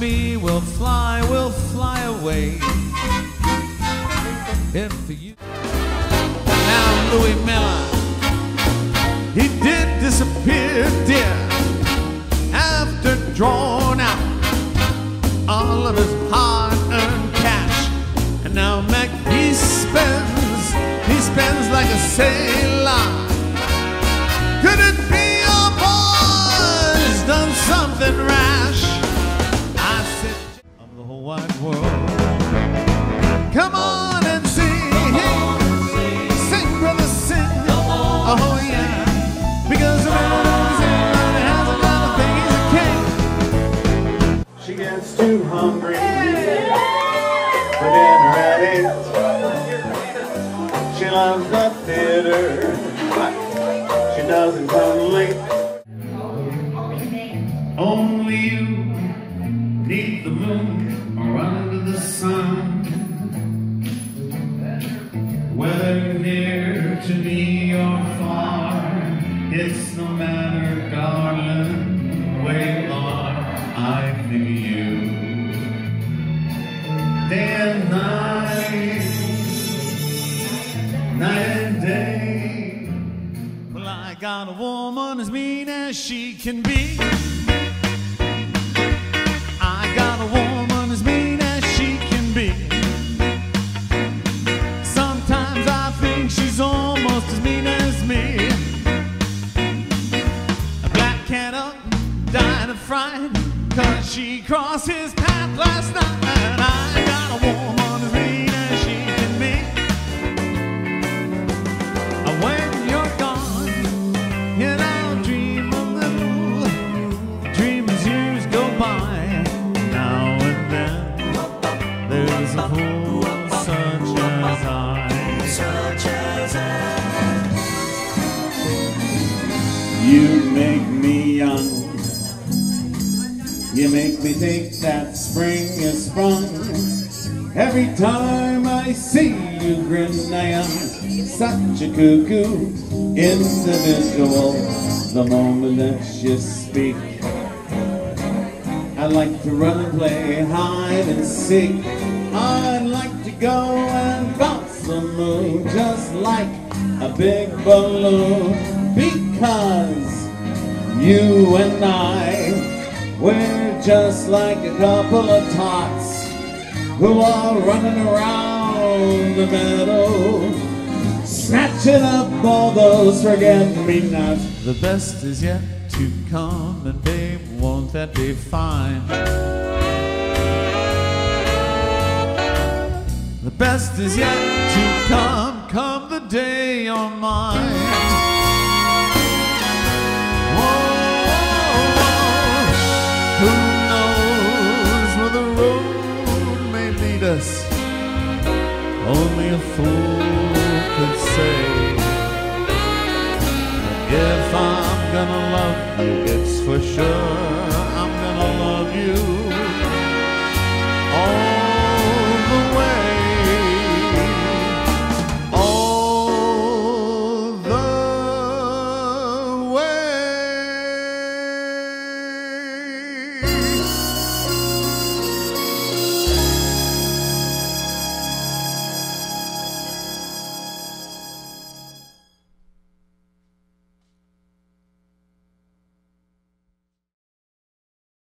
me will fly, we'll fly away. If you now Louis Miller, he did disappear, dear, after drawing out all of his hard-earned cash, and now Mac he spends, he spends like a sailor. Could it be your boy's done something rash? Gets too hungry for dinner at eight. She loves the theater. She doesn't come late. Only you need the moon or under the sun. Whether near to me or Day and night, night and day. Well, I got a woman as mean as she can be. I got a woman as mean as she can be. Sometimes I think she's almost as mean as me. A black cat up, died of fright, cause she crossed his path last night. Then, there's a fool such as I. You make me young. You make me think that spring is sprung. Every time I see you grin, I am such a cuckoo individual. The moment that you speak, I like to run and play hide and seek. I'd like to go and bounce the moon just like a big balloon because you and I, we're just like a couple of tots who are running around the meadow, snatching up all those forget-me-nots. The best is yet to come, and babe, won't that be fine? The best is yet to come, come the day you're mine. Who knows where the road may lead us? Only a fool could say. If I'm gonna love you, it's for sure